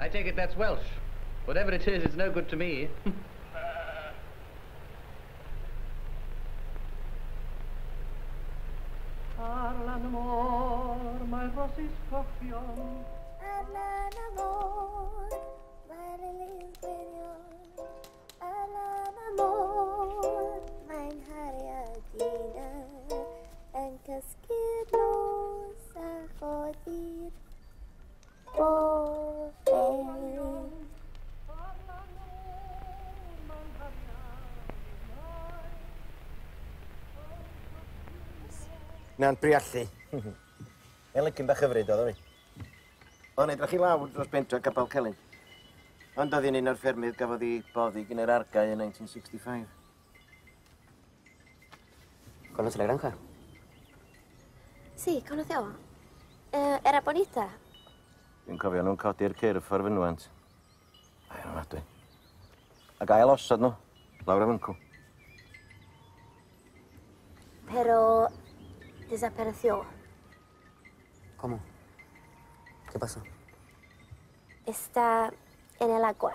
i take it that's Welsh. Whatever it is, it's no good to me. Mae Na'n briallu. Elegyn bach hyfryd oedd o fi. O'n edrych i lawr dros bentra Capel Celyn. Ond oedd hi'n un o'r ffermydd gafodd ei boddi gyn yr argau yn 1965. ¿Conoce la granja? Sí, conocemos. Eh, era bonita. Dwi'n cofio nhw'n codi'r cyrff ar fynwant. Ai, yna dwi. A gael osod nhw, lawr am yncw. Pero desapareció. ¿Cómo? ¿Qué pasó? Está en el agua.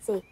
Sí.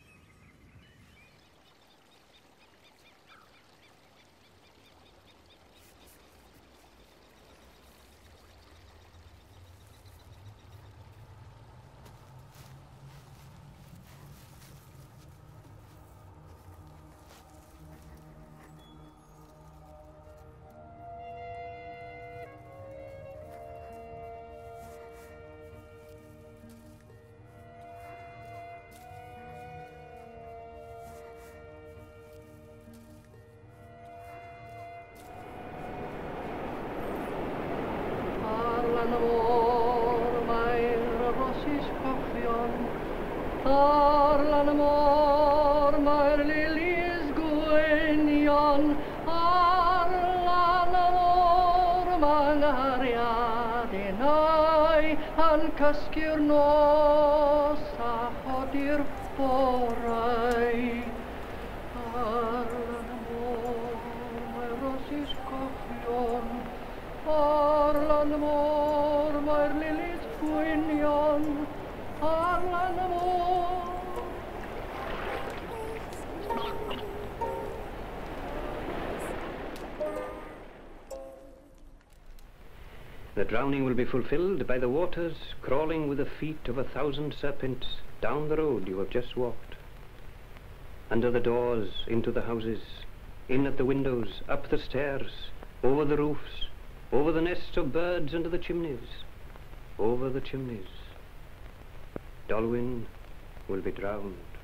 Unai yn cysgu'r nos a chodi'r borau. Ar lan y môr mae'r rosys cochion. The drowning will be fulfilled by the waters crawling with the feet of a thousand serpents down the road you have just walked. Under the doors, into the houses, in at the windows, up the stairs, over the roofs, over the nests of birds under the chimneys, over the chimneys. Dolwyn will be drowned.